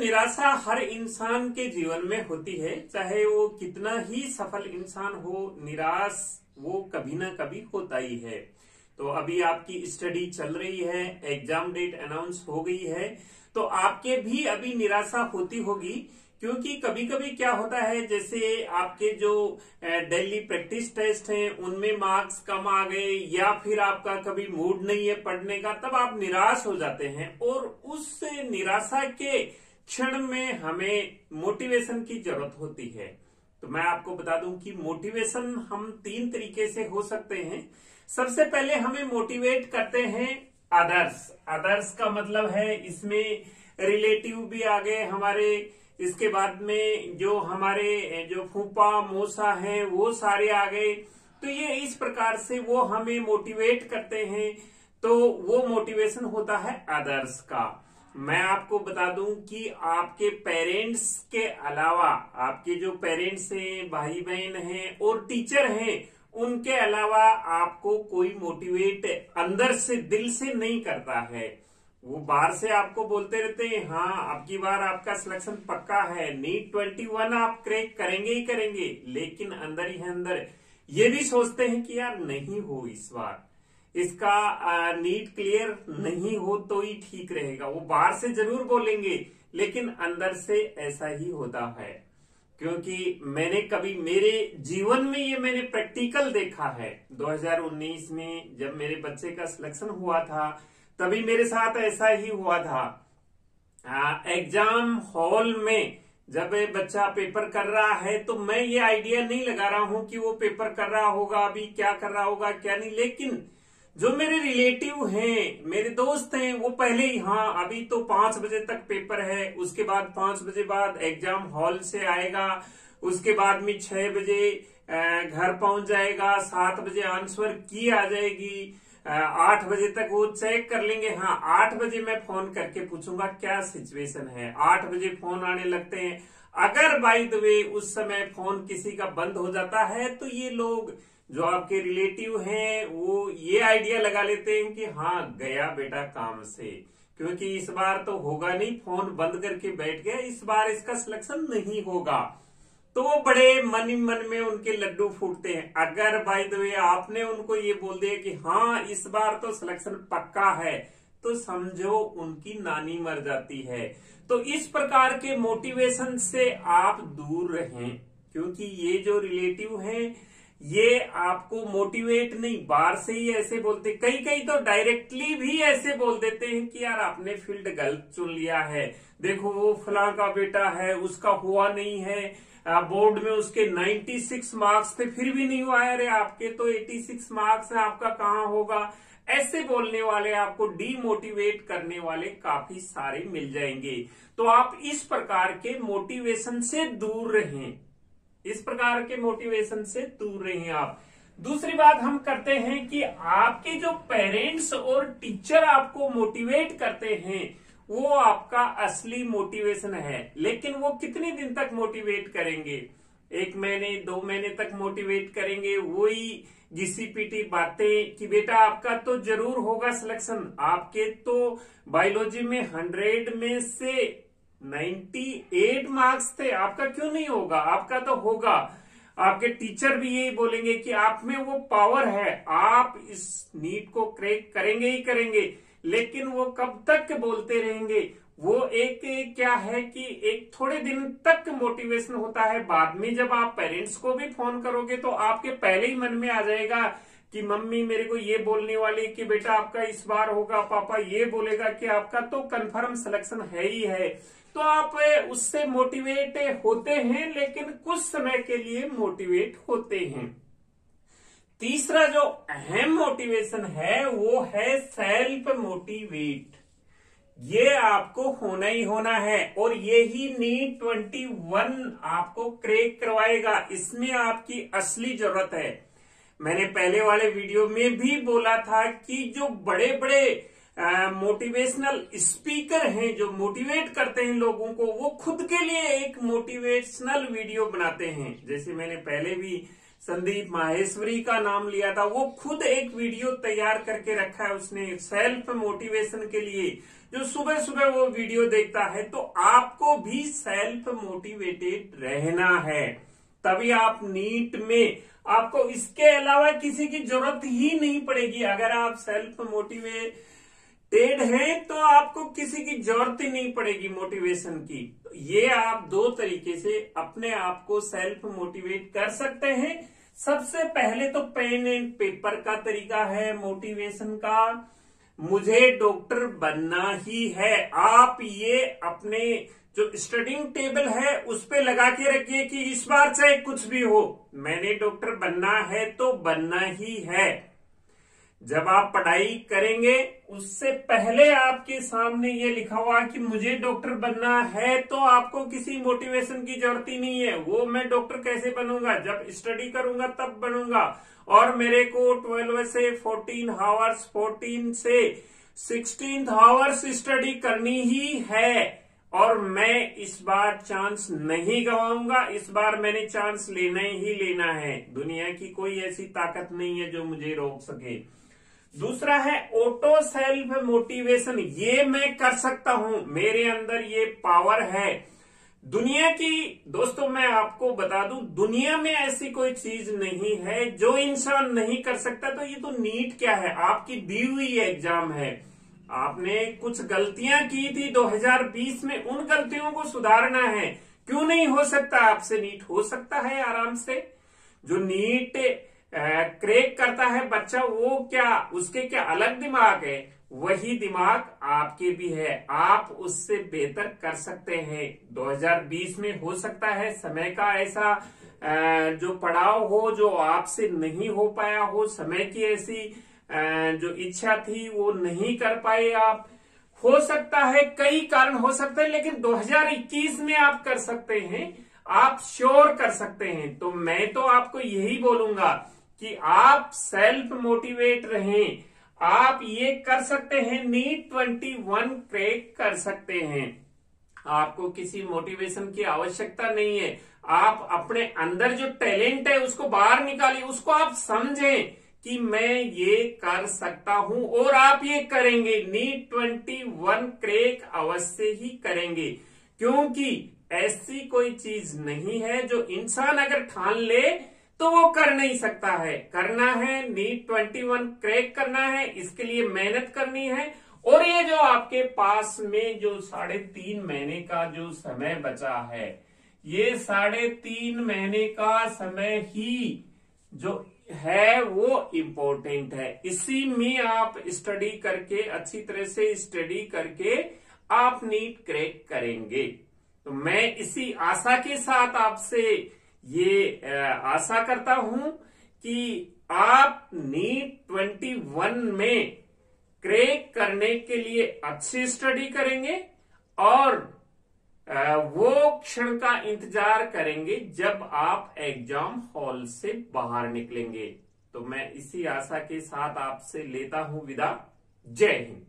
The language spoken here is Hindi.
निराशा हर इंसान के जीवन में होती है, चाहे वो कितना ही सफल इंसान हो, निराश वो कभी ना कभी होता ही है। तो अभी आपकी स्टडी चल रही है, एग्ज़ाम डेट अनाउंस हो गई है तो आपके भी अभी निराशा होती होगी, क्योंकि कभी कभी क्या होता है, जैसे आपके जो डेली प्रैक्टिस टेस्ट हैं, उनमें मार्क्स कम आ गए, या फिर आपका कभी मूड नहीं है पढ़ने का, तब आप निराश हो जाते हैं, और उस निराशा के क्षण में हमें मोटिवेशन की ज़रूरत होती है। तो मैं आपको बता दूँ कि मोटिवेशन हम तीन तरीके से हो सकते हैं। सबसे पहले हमें मोटिवेट करते हैं अदर्स अदर्स का मतलब है इसमें रिलेटिव भी आ गए हमारे, इसके बाद में जो हमारे, जो फूफा, मोसा हैं, वो सारे आ गए तो ये इस प्रकार से वो हमें मोटिवेट करते हैं। तो वो मोटिवेशन होता है अदर्स का। मैं आपको बता दूँ कि आपके पेरेंट्स के अलावा, आपके जो पेरेंट्स हैं भाई बहन हैं और टीचर हैं, उनके अलावा आपको कोई मोटिवेट अंदर से, दिल से नहीं करता है। वो बाहर से आपको बोलते रहते हैं हाँ अब की बार आपका सिलेक्शन पक्का है नीट ट्वेंटी वन आप क्रैक करेंगे ही करेंगे। लेकिन अंदर ही अंदर। ये भी सोचते हैं कि यार, नहीं हो इस बार। इसका नीट क्लियर नहीं हो तो ही ठीक रहेगा। वो बाहर से ज़रूर बोलेंगे, लेकिन अंदर से ऐसा ही होता है। क्योंकि मैंने कभी, मेरे जीवन में ये मैंने प्रैक्टिकल देखा है। 2019 में जब मेरे बच्चे का सिलेक्शन हुआ था, तभी मेरे साथ ऐसा ही हुआ था। एग्ज़ाम हॉल में जब बच्चा पेपर कर रहा है तो मैं ये आइडिया नहीं लगा रहा हूँ कि वो पेपर कर रहा होगा अभी, क्या कर रहा होगा, क्या नहीं। लेकिन जो मेरे रिलेटिव हैं, मेरे दोस्त हैं, वो पहले ही हाँ अभी तो पाँच बजे तक पेपर है, उसके बाद पाँच बजे बाद एग्ज़ाम हॉल से आएगा, उसके बाद में छह बजे घर पहुँच जाएगा, सात बजे आंसर की आ जाएगी आठ बजे तक वो चेक कर लेंगे। हाँ आठ बजे मैं फ़ोन करके पूछूँगा क्या सिचुएशन है। आठ बजे फ़ोन आने लगते हैं। अगर बाई द वे उस समय फ़ोन किसी का बंद हो जाता है तो ये लोग जो आपके रिलेटिव हैं, वो ये आइडिया लगा लेते हैं कि हाँ गया बेटा काम से। क्योंकि इस बार तो होगा नहीं, फ़ोन बंद करके बैठ गया, इस बार इसका सिलेक्शन नहीं होगा। तो वो बड़े मन मन में उनके लड्डू फूटते हैं। अगर बाय द वे आपने उनको ये बोल दिया कि हाँ इस बार तो सिलेक्शन पक्का है तो समझो उनकी नानी मर जाती है। तो इस प्रकार के मोटिवेशन से आप दूर रहें, क्योंकि ये जो रिलेटिव हैं ये आपको मोटिवेट नहीं बार से ही ऐसे बोलते कई कई तो डायरेक्टली भी ऐसे बोल देते हैं कि यार आपने फ़ील्ड गलत चुन लिया है। देखो, वो फला का बेटा है, उसका हुआ नहीं है। बोर्ड में उसके 96 मार्क्स थे, फिर भी नहीं हुआ है। अरे, आपके तो 86 मार्क्स है, आपका कहाँ होगा? ऐसे बोलने वाले, आपको डीमोटिवेट करने वाले काफ़ी सारे मिल जाएँगे। तो आप इस प्रकार के मोटिवेशन से दूर रहें। इस प्रकार के मोटिवेशन से दूर रहें आप। दूसरी बात हम करते हैं कि आपके जो पेरेंट्स और टीचर आपको मोटिवेट करते हैं, वो आपका असली मोटिवेशन है। लेकिन वो कितने दिन तक मोटिवेट करेंगे? एक महीने, दो महीने तक मोटिवेट करेंगे? वही घिसी पीटी बातें कि बेटा आपका तो ज़रूर होगा सिलेक्शन आपके तो बायोलॉजी में हंड्रेड में से नाइन्टी एट मार्क्स थे। आपका क्यों नहीं होगा? आपका तो होगा। आपके टीचर भी यही बोलेंगे कि आप में वो पावर है। आप इस नीट को क्रैक करेंगे ही करेंगे, लेकिन वो कब तक बोलते रहेंगे? वो एक, क्या है कि एक थोड़े दिन तक मोटिवेशन होता है। बाद में जब आप पेरेंट्स को भी फ़ोन करोगे तो आपके पहले ही मन में आ जाएगा कि मम्मी, मेरे को ये बोलने वाली कि बेटा आपका इस बार होगा, पापा ये बोलेगा कि आपका तो कंफर्म सिलेक्शन है ही है। तो आप उससे मोटिवेट होते हैं, लेकिन कुछ समय के लिए मोटिवेट होते हैं। तीसरा जो अहम मोटिवेशन है, वो है सेल्फ मोटिवेट ये आपको होना ही होना है, और ये ही नीट ट्वेंटी वन आपको क्रेक करवाएगा। इसमें आपकी असली ज़रूरत है। मैंने पहले वाले वीडियो में भी बोला था कि जो बड़े बड़े मोटिवेशनल स्पीकर हैं जो मोटिवेट करते हैं लोगों को, वो खुद के लिए एक मोटिवेशनल वीडियो बनाते हैं। जैसे मैंने पहले भी संदीप माहेश्वरी का नाम लिया था, वो खुद एक वीडियो तैयार करके रखा है उसने सेल्फ मोटिवेशन के लिए, जो सुबह सुबह वो वीडियो देखता है। तो आपको भी सेल्फ मोटिवेटेड रहना है। तभी आप नीट में, आपको इसके अलावा किसी की ज़रूरत ही नहीं पड़ेगी। अगर आप सेल्फ मोटिवेटेड हैं तो आपको किसी की ज़रूरत ही नहीं पड़ेगी मोटिवेशन की। तो ये आप दो तरीके से अपने आप को सेल्फ मोटिवेट कर सकते हैं। सबसे पहले तो पेन एंड पेपर का तरीका है मोटिवेशन का। मुझे डॉक्टर बनना ही है। आप ये अपने जो स्टडिंग टेबल है, उस पे लगा के रखिए कि इस बार चाहे कुछ भी हो, मैंने डॉक्टर बनना है तो बनना ही है। जब आप पढ़ाई करेंगे, उससे पहले आपके सामने ये लिखा हुआ कि मुझे डॉक्टर बनना है तो आपको किसी मोटिवेशन की ज़रूरत ही नहीं है। वो मैं डॉक्टर कैसे बनूँगा? जब स्टडी करूँगा, तब बनूँगा। और मेरे को ट्वेल्व से फोर्टीन हावर्स फोर्टीन से सिक्सटीन हावर्स स्टडी करनी ही है। और मैं इस बार चांस नहीं गवाऊँगा। इस बार मैंने चांस लेना ही लेना है। दुनिया की कोई ऐसी ताकत नहीं है जो मुझे रोक सके। दूसरा है ऑटो सेल्फ मोटिवेशन ये मैं कर सकता हूँ। मेरे अंदर ये पावर है। दुनिया की, दोस्तों, मैं आपको बता दूँ, दुनिया में ऐसी कोई चीज़ नहीं है जो इंसान नहीं कर सकता। तो ये तो नीट क्या है? आपकी दी हुई एग्ज़ाम है। आपने कुछ गलतियाँ की थी 2020 में। उन गलतियों को सुधारना है। क्यों नहीं हो सकता? आपसे नीट हो सकता है आराम से। जो नीट क्रेक करता है, बच्चा वो क्या, उसके क्या अलग दिमाग है? वही दिमाग आपके भी है। आप उससे बेहतर कर सकते हैं। 2020 में हो सकता है, समय का ऐसा जो पड़ाव हो, जो आपसे नहीं हो पाया हो, समय की ऐसी जो इच्छा थी, वो नहीं कर पाए आप। हो सकता है, कई कारण हो सकते हैं, लेकिन 2021 में आप कर सकते हैं। आप श्योर कर सकते हैं। तो मैं तो आपको यही बोलूँगा कि आप सेल्फ मोटिवेट रहें। आप ये कर सकते हैं, नीट ट्वेंटी वन क्रैक कर सकते हैं। आपको किसी मोटिवेशन की आवश्यकता नहीं है। आप अपने अंदर जो टैलेंट है, उसको बाहर निकालिए। उसको आप समझें कि मैं ये कर सकता हूँ और आप ये करेंगे। नीट ट्वेंटी वन क्रेक अवश्य ही करेंगे। क्योंकि ऐसी कोई चीज़ नहीं है जो इंसान अगर ठान ले तो वो कर नहीं सकता है। करना है नीट ट्वेंटी वन क्रैक करना है, इसके लिए मेहनत करनी है। और ये जो आपके पास में जो साढ़े तीन महीने का जो समय बचा है, ये साढ़े तीन महीने का समय ही जो है वो इम्पोर्टेंट है। इसी में आप स्टडी करके, अच्छी तरह से स्टडी करके आप नीट क्रैक करेंगे। तो मैं इसी आशा के साथ आपसे ये आशा करता हूँ कि आप नीट ट्वेंटी वन में क्रैक करने के लिए अच्छी स्टडी करेंगे और वो क्षण का इंतज़ार करेंगे जब आप एग्ज़ाम हॉल से बाहर निकलेंगे। तो मैं इसी आशा के साथ आपसे लेता हूँ विदा। जय हिंद।